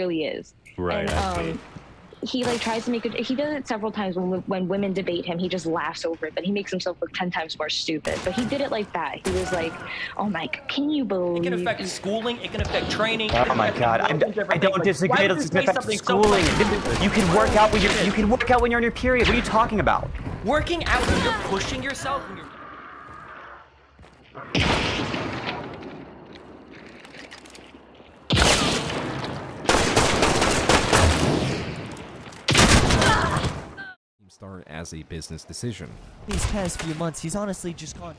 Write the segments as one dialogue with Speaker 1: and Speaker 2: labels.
Speaker 1: really is.
Speaker 2: Right.
Speaker 1: And,
Speaker 2: I
Speaker 1: um, he like tries to make it. He does it several times when when women debate him. He just laughs over it, but he makes himself look ten times more stupid. But he did it like that. He was like, "Oh my, can you believe?"
Speaker 3: It can affect schooling. It can affect training.
Speaker 2: Oh my God! I,
Speaker 3: loads
Speaker 2: I don't.
Speaker 3: Like,
Speaker 2: disagree.
Speaker 3: why
Speaker 2: It
Speaker 3: would you
Speaker 2: doesn't affect
Speaker 3: something so
Speaker 2: schooling. You can work out when you're you can work out when you're on your period. What are you talking about?
Speaker 3: Working out when you're pushing yourself. When you're
Speaker 4: Start as a business decision.
Speaker 5: These past few months, he's honestly just gone.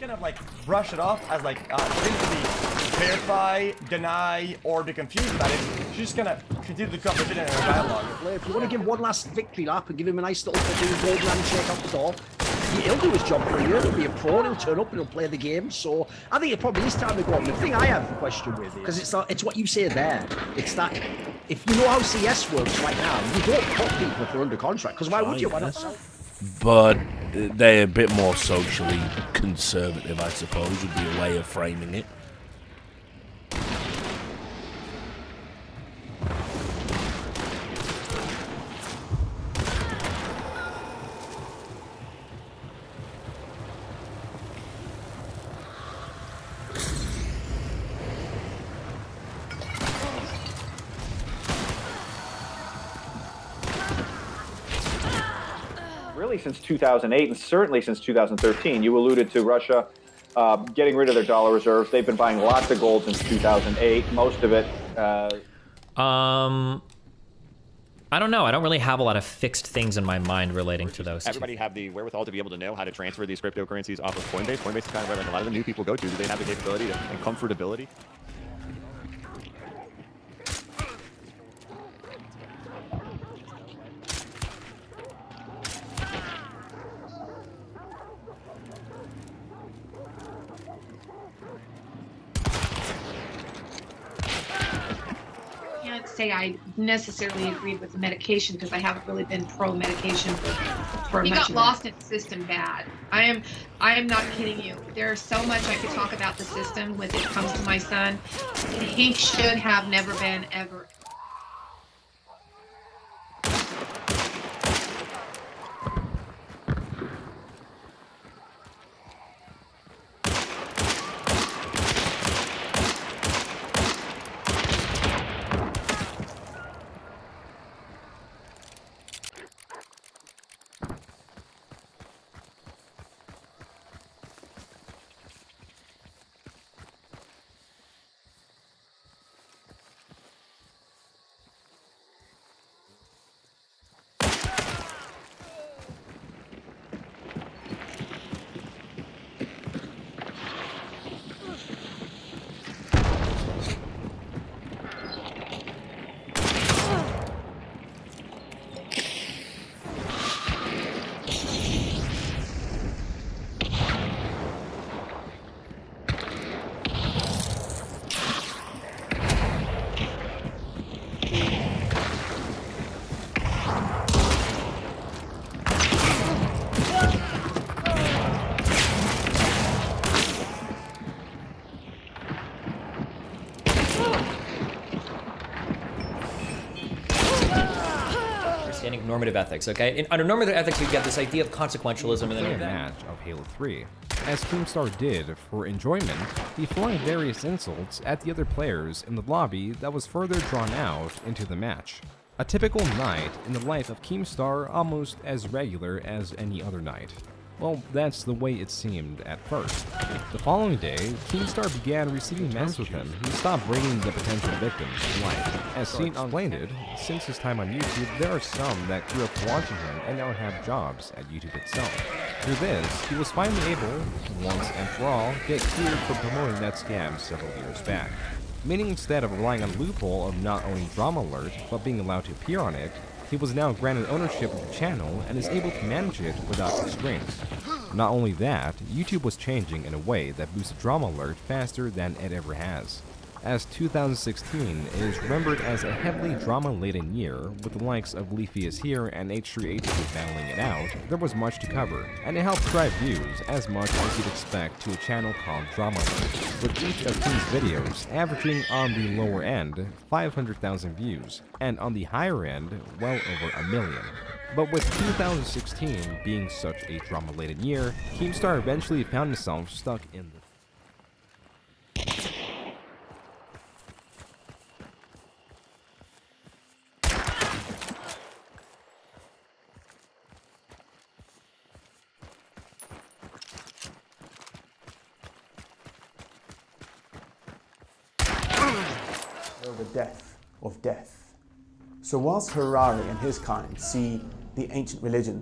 Speaker 6: Kind of like brush it off as like uh, simply verify, deny, or be confused about it. She's just gonna continue the conversation in her dialogue.
Speaker 7: If you want to give him one last victory lap and give him a nice little fucking golden handshake out the door, he'll do his job for a year. He'll be a pro. He'll turn up and he'll play the game. So I think it probably is time to go on. The thing I have a question with because it's not, it's what you say there. It's that if you know how CS works right now, you don't put people if they're under contract. Because why would you? Why not? sell?
Speaker 8: but they're a bit more socially conservative, I suppose, would be a way of framing it.
Speaker 9: Really since 2008 and certainly since 2013. You alluded to Russia uh, getting rid of their dollar reserves. They've been buying lots of gold since 2008. Most of it. Uh,
Speaker 10: Um, I don't know. I don't really have a lot of fixed things in my mind relating to those. two.
Speaker 11: Everybody have the wherewithal to be able to know how to transfer these cryptocurrencies off of Coinbase. Coinbase is kind of where like a lot of the new people go to. Do they have the capability to, and comfortability?
Speaker 12: Say I necessarily agreed with the medication because I haven't really been pro medication for, for
Speaker 13: He got lost in the system bad. I am I am not kidding you. There's so much I could talk about the system when it comes to my son. He should have never been ever
Speaker 10: understanding normative ethics, okay? In, under normative ethics, you get this idea of consequentialism and then
Speaker 4: match of Halo 3. As Keemstar did for enjoyment, he flung various insults at the other players in the lobby that was further drawn out into the match. A typical night in the life of Keemstar almost as regular as any other night. Well, that's the way it seemed at first. The following day, Keemstar began receiving messages with him who stopped bringing the potential victims to life. As seen on Blended, since his time on YouTube, there are some that grew up watching him and now have jobs at YouTube itself. Through this, he was finally able, once and for all, get cleared for promoting that scam several years back. Meaning instead of relying on loophole of not owning Drama Alert, but being allowed to appear on it, he was now granted ownership of the channel and is able to manage it without constraints. Not only that, YouTube was changing in a way that boosted Drama Alert faster than it ever has. As 2016 is remembered as a heavily drama-laden year, with the likes of Leafy is Here and H3H2 battling it out, there was much to cover, and it helped drive views as much as you'd expect to a channel called Drama with each of these videos averaging on the lower end 500,000 views, and on the higher end well over a million. But with 2016 being such a drama-laden year, Keemstar eventually found himself stuck in the
Speaker 14: the death of death. So whilst Harari and his kind see the ancient religions